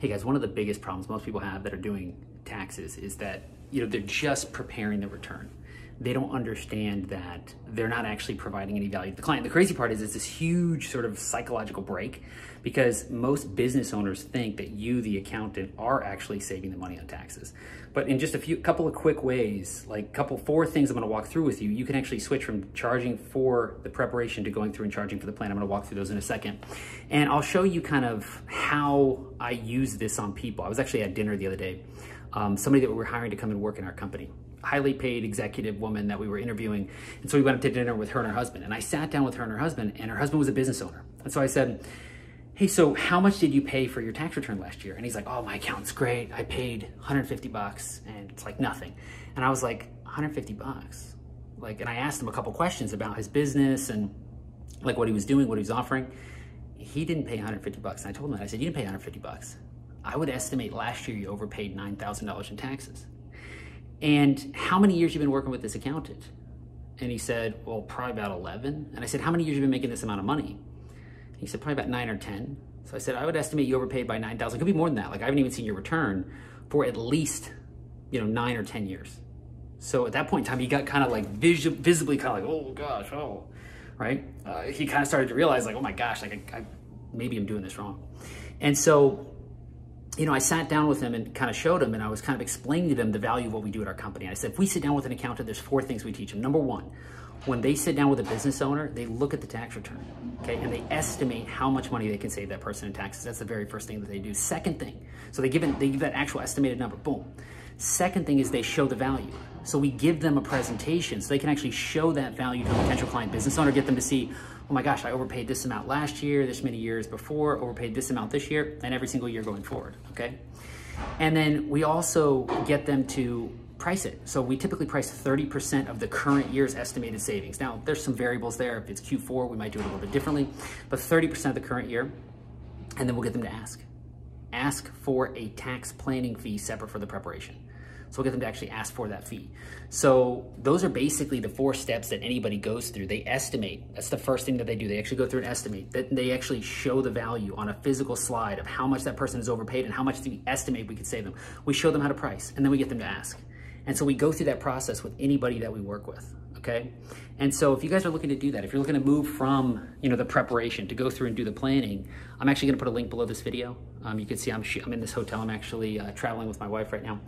Hey guys, one of the biggest problems most people have that are doing taxes is that you know they're just preparing the return. They don't understand that they're not actually providing any value to the client. The crazy part is it's this huge sort of psychological break because most business owners think that you, the accountant, are actually saving the money on taxes. But in just a few couple of quick ways, like couple four things I'm going to walk through with you, you can actually switch from charging for the preparation to going through and charging for the plan. I'm going to walk through those in a second. And I'll show you kind of how I use this on people. I was actually at dinner the other day. Um, somebody that we were hiring to come and work in our company highly paid executive woman that we were interviewing. And so we went up to dinner with her and her husband. And I sat down with her and her husband, and her husband was a business owner. And so I said, hey, so how much did you pay for your tax return last year? And he's like, oh, my account's great. I paid 150 bucks and it's like nothing. And I was like, 150 bucks? Like, and I asked him a couple questions about his business and like what he was doing, what he was offering. He didn't pay 150 bucks. And I told him that. I said, you didn't pay 150 bucks. I would estimate last year you overpaid $9,000 in taxes. And how many years you've been working with this accountant? And he said, well, probably about 11. And I said, how many years you've been making this amount of money? He said, probably about nine or 10. So I said, I would estimate you overpaid by 9,000. It could be more than that. Like I haven't even seen your return for at least, you know, nine or 10 years. So at that point in time, he got kind of like vis visibly kind of like, oh gosh, oh, right? Uh, he kind of started to realize like, oh my gosh, like I, I, maybe I'm doing this wrong. And so, you know, I sat down with him and kind of showed him and I was kind of explaining to them the value of what we do at our company. I said, if we sit down with an accountant, there's four things we teach them. Number one, when they sit down with a business owner, they look at the tax return, okay, and they estimate how much money they can save that person in taxes. That's the very first thing that they do. Second thing, so they give it, they give that actual estimated number. Boom. Second thing is they show the value. So we give them a presentation so they can actually show that value to a potential client business owner, get them to see, oh my gosh, I overpaid this amount last year, this many years before, overpaid this amount this year, and every single year going forward, okay? And then we also get them to price it. So we typically price 30% of the current year's estimated savings. Now, there's some variables there. If it's Q4, we might do it a little bit differently, but 30% of the current year, and then we'll get them to ask. Ask for a tax planning fee separate for the preparation. So we'll get them to actually ask for that fee. So those are basically the four steps that anybody goes through. They estimate. That's the first thing that they do. They actually go through and estimate. That they actually show the value on a physical slide of how much that person is overpaid and how much we estimate we could save them. We show them how to price, and then we get them to ask. And so we go through that process with anybody that we work with, okay? And so if you guys are looking to do that, if you're looking to move from, you know, the preparation to go through and do the planning, I'm actually gonna put a link below this video. Um, you can see I'm, I'm in this hotel. I'm actually uh, traveling with my wife right now.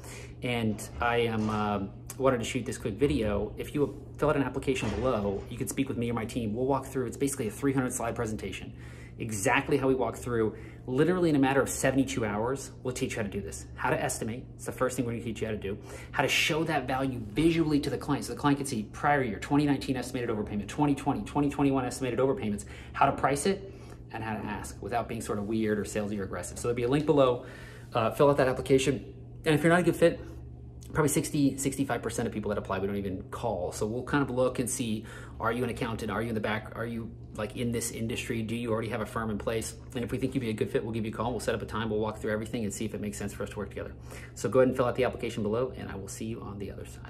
And I am, uh, wanted to shoot this quick video. If you fill out an application below, you can speak with me or my team. We'll walk through, it's basically a 300 slide presentation exactly how we walk through. Literally in a matter of 72 hours, we'll teach you how to do this. How to estimate, it's the first thing we're gonna teach you how to do. How to show that value visually to the client so the client can see prior year, 2019 estimated overpayment, 2020, 2021 estimated overpayments, how to price it, and how to ask without being sort of weird or salesy or aggressive. So there'll be a link below. Uh, fill out that application. And if you're not a good fit, probably 60, 65% of people that apply we don't even call. So we'll kind of look and see, are you an accountant? Are you in the back? Are you like in this industry? Do you already have a firm in place? And if we think you'd be a good fit, we'll give you a call. We'll set up a time. We'll walk through everything and see if it makes sense for us to work together. So go ahead and fill out the application below and I will see you on the other side.